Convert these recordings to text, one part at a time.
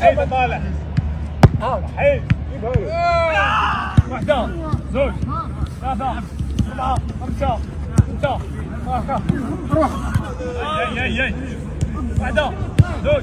حيد طالع حيد واحدة زوج ثلاثة أربعة خمسة ستة روح واحدة زوج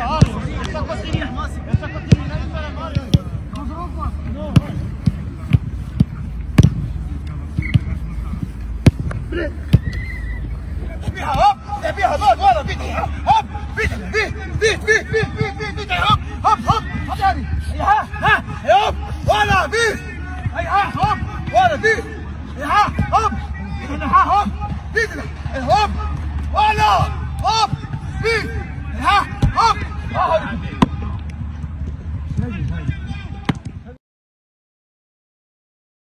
Hop! Hey, you?